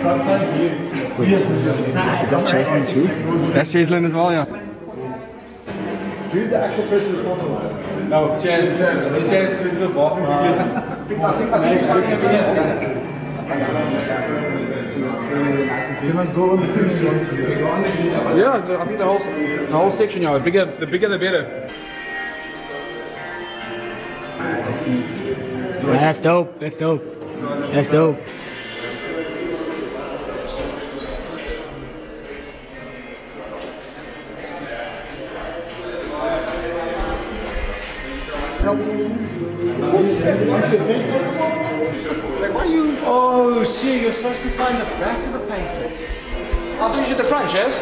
Is that Chaselin too? That's Chaselin as well, yeah. Who's the actual person responsible? No, Chaz. Chaz could do the bathroom. Can uh, I go on the cruise once a year? Yeah, I think the whole the whole section, yeah. The bigger, the bigger, the better. That's dope. That's dope. That's dope. Oh, see, you're supposed to sign the back of the paintings. I'll you at the front, Chaz.